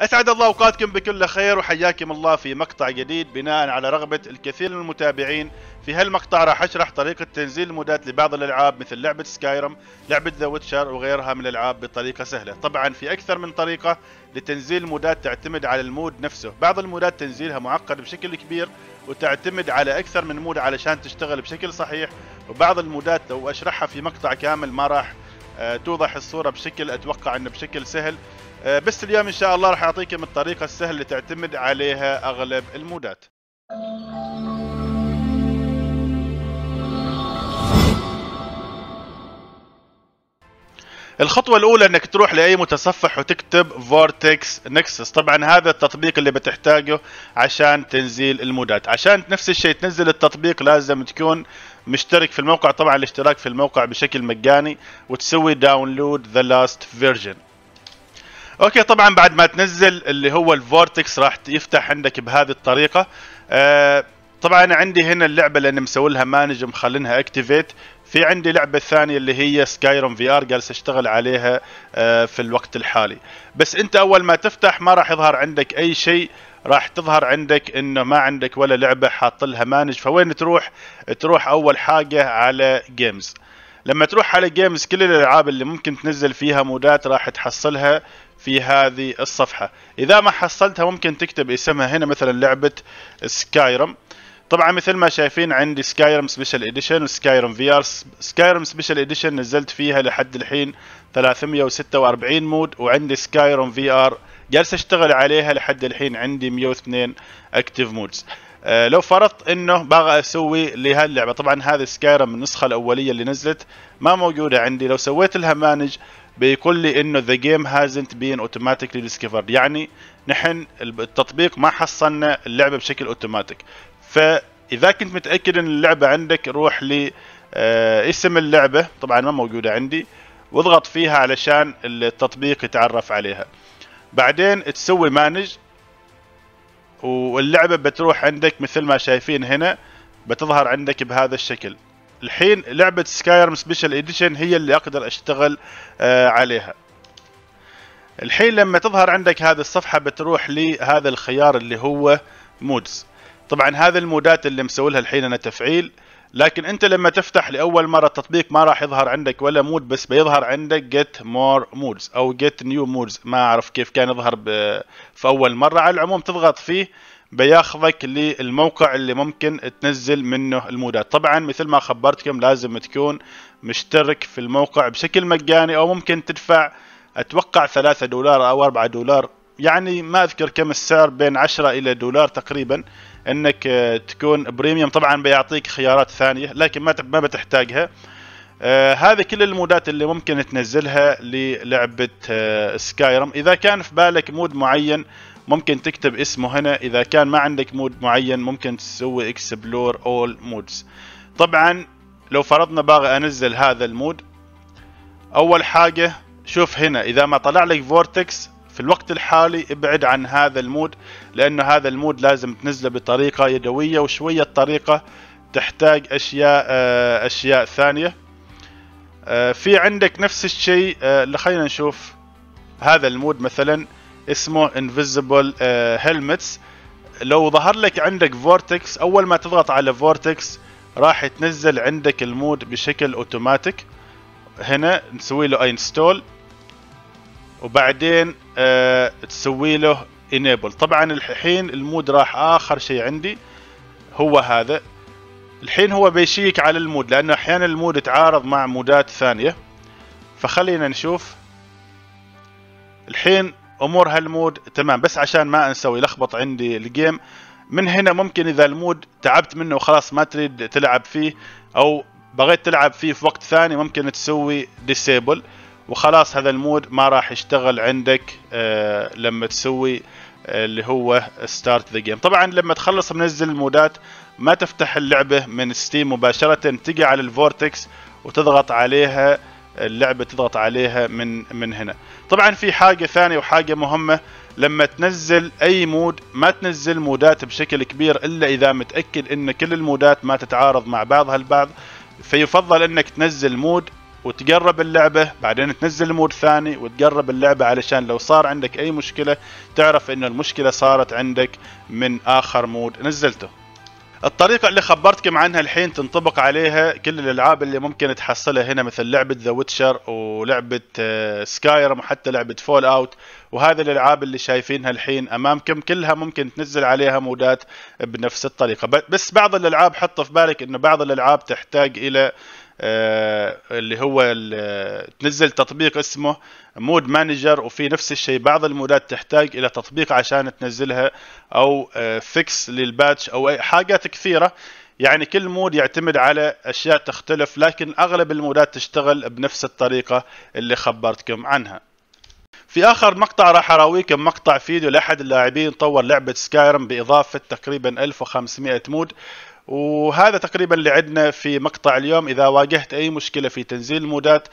أسعد الله أوقاتكم بكل خير وحياكم الله في مقطع جديد بناء على رغبة الكثير من المتابعين في هالمقطع. راح أشرح طريقة تنزيل المودات لبعض الألعاب مثل لعبة Skyrim لعبة The Witcher وغيرها من الألعاب بطريقة سهلة. طبعا في أكثر من طريقة لتنزيل المودات تعتمد على ال mod نفسه. بعض المودات تنزيلها معقد بشكل كبير وتعتمد على أكثر من mod علشان تشتغل بشكل صحيح. وبعض المودات لو أشرحها في مقطع كامل ما راح آه، توضح الصورة بشكل أتوقع إنه بشكل سهل. بس اليوم إن شاء الله راح أعطيكم الطريقة السهلة اللي تعتمد عليها أغلب المودات. الخطوة الأولى أنك تروح لأي متصفح وتكتب Vortex Nexus طبعا هذا التطبيق اللي بتحتاجه عشان تنزيل المودات. عشان نفس الشيء تنزل التطبيق لازم تكون مشترك في الموقع. طبعا الاشتراك في الموقع بشكل مجاني وتسوي download the last version okay طبعا بعد ما تنزل اللي هو ال Vortex راح يفتح عندك بهذه الطريقة. آه طبعا عندي هنا اللعبة أنا مسوي لها manage مخلينها activate في عندي لعبة ثانية اللي هي Skyrim VR جالس أشتغل عليها آه في الوقت الحالي. بس أنت أول ما تفتح ما راح يظهر عندك أي شيء. راح تظهر عندك إنه ما عندك ولا لعبة حاط لها manage. فوين تروح؟ تروح أول حاجة على games لما تروح على games كل الألعاب اللي ممكن تنزل فيها مودات راح تحصلها. في هذه الصفحة. إذا ما حصلتها ممكن تكتب اسمها هنا مثلا لعبة Skyrim طبعا مثل ما شايفين عندي Skyrim Special Edition و Skyrim VR Skyrim Special Edition نزلت فيها لحد الحين 346 mod وعندي Skyrim VR جالس أشتغل عليها لحد الحين عندي 102 active mods أه لو فرضت إنه باغى أسوي لهاللعبة. طبعا هذه Skyrim النسخة الأولية اللي نزلت ما موجودة عندي. لو سويت لها manage بيقول لي إنه the game hasn't been automatically discovered يعني نحن التطبيق ما حصلنا اللعبة بشكل اوتوماتيك فإذا كنت متأكد إن اللعبة عندك روح ل آه، اسم اللعبة طبعا ما موجودة عندي واضغط فيها علشان التطبيق يتعرف عليها. بعدين تسوي manage واللعبة بتروح عندك مثل ما شايفين هنا بتظهر عندك بهذا الشكل. الحين لعبة Skyrim Special Edition هي اللي أقدر أشتغل آه عليها. الحين لما تظهر عندك هذه الصفحة بتروح لهذا الخيار اللي هو mods طبعا هذه المودات اللي مسوي لها الحين أنا تفعيل لكن أنت لما تفتح لأول مرة التطبيق ما راح يظهر عندك ولا mod بس بيظهر عندك get more mods أو get new mods ما أعرف كيف كان يظهر في أول مرة. على العموم تضغط فيه بياخذك للموقع اللي ممكن تنزل منه المودات. طبعا مثل ما خبرتكم لازم تكون مشترك في الموقع بشكل مجاني أو ممكن تدفع أتوقع ثلاثة دولار أو أربعة دولار. يعني ما أذكر كم السعر بين عشرة إلى دولار تقريبا إنك تكون premium. طبعا بيعطيك خيارات ثانية لكن ما ما بتحتاجها. آه هذه كل المودات اللي ممكن تنزلها للعبة آه Skyrim إذا كان في بالك mod معين ممكن تكتب اسمه هنا. إذا كان ما عندك mod معين ممكن تسوي explore all mods طبعا لو فرضنا باغي أنزل هذا ال mod أول حاجة شوف هنا إذا ما طلع لك Vortex في الوقت الحالي ابعد عن هذا ال mod لأنه هذا ال mod لازم تنزله بطريقة يدوية وشوية طريقة تحتاج أشياء آه، أشياء ثانية. آه، في عندك نفس الشيء آه، خلينا نشوف هذا ال mod مثلا. اسمه invisible helmets uh, لو ظهر لك عندك Vortex أول ما تضغط على Vortex راح تنزل عندك ال mod بشكل اوتوماتيك هنا نسوي له install وبعدين آه تسوي له enable طبعا الحين ال mod راح آخر شيء عندي هو هذا. الحين هو بيشيك على ال mod لأنه أحيانا ال mod يتعارض مع مودات ثانية. فخلينا نشوف. الحين أمور هال mod تمام بس عشان ما انسى يلخبط عندي ال game من هنا ممكن إذا ال mod تعبت منه وخلاص ما تريد تلعب فيه أو بغيت تلعب فيه في وقت ثاني ممكن تسوي disable وخلاص هذا ال mod ما راح يشتغل عندك آه لما تسوي آه اللي هو start the game طبعا لما تخلص منزل المودات ما تفتح اللعبة من Steam مباشرة تجي على ال Vortex وتضغط عليها اللعبة تضغط عليها من من هنا. طبعا في حاجة ثانية وحاجة مهمة. لما تنزل أي mod ما تنزل مودات بشكل كبير إلا إذا متأكد إن كل المودات ما تتعارض مع بعضها البعض. فيفضل إنك تنزل mod وتجرب اللعبة بعدين تنزل mod ثاني وتجرب اللعبة علشان لو صار عندك أي مشكلة تعرف انه المشكلة صارت عندك من آخر mod نزلته. الطريقة اللي خبرتكم عنها الحين تنطبق عليها كل الألعاب اللي ممكن تحصلها هنا مثل لعبة The Witcher ولعبة Skyrim وحتى لعبة Fallout وهذه الألعاب اللي شايفينها الحين أمامكم كلها ممكن تنزل عليها مودات بنفس الطريقة. بس بعض الألعاب حط في بالك انه بعض الألعاب تحتاج آه، اللي هو تنزل تطبيق اسمه mod manager وفي نفس الشيء بعض المودات تحتاج إلى تطبيق عشان تنزلها أو fix آه، لل patch أو أي حاجات كثيرة. يعني كل mod يعتمد على أشياء تختلف لكن أغلب المودات تشتغل بنفس الطريقة اللي خبرتكم عنها. في آخر مقطع راح أراويكم مقطع فيديو لأحد اللاعبين طور لعبة Skyrim بإضافة تقريبا 1500 mod. وهذا تقريبا اللي عندنا في مقطع اليوم. إذا واجهت أي مشكلة في تنزيل المودات